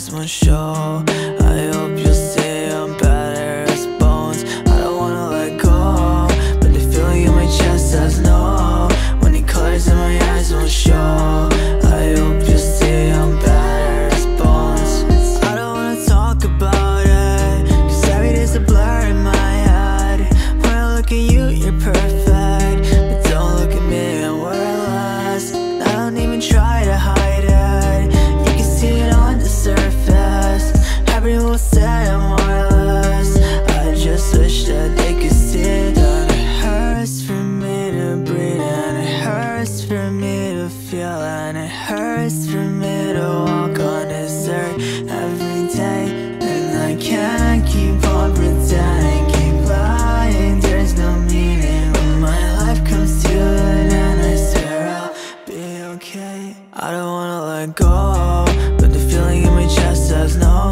eyes won't show I hope you'll for me to feel and it hurts for me to walk on this earth every day. And I can't keep on pretending, keep lying, there's no meaning When my life comes to an end, I swear I'll be okay. I don't wanna let go, but the feeling in my chest says no.